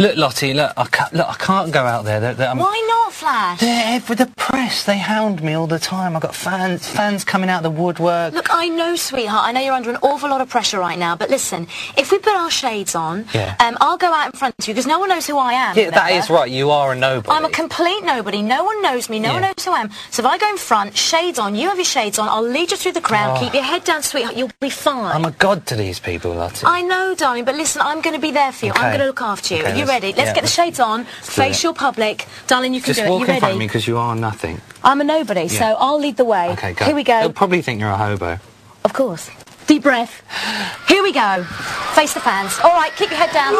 Look, Lottie, look, I can't, look, I can't go out there. They're, they're, I'm- Why not, Flash? They're for the press. They hound me all the time. I've got fans, fans coming out of the woodwork. Look, I know, sweetheart. I know you're under an awful lot of pressure right now. But listen, if we put our shades on, Yeah. um, I'll go out in front of you because no one knows who I am. yeah, that remember? is right. You are a nobody. I'm a complete nobody. No one knows me. No one knows who I am. So if I go in front, shades on, you have your shades on, I'll lead you through the crowd. Oh. Keep your head down, sweetheart. You'll be fine. I'm a god to these people, Lottie. I know, darling, but listen, I'm going to be there for you. Okay. I'm going to look after you. Okay, you ready? Let's yeah, get the shades on, face it. your public. Darling, you can Just do it. Just walk You in ready? front of me because you are nothing. I'm a nobody, so I'll lead the way. Okay, go. Here we go. They'll probably think you're a hobo. Of course. Deep breath. Here we go. Face the fans. All right, keep your head down.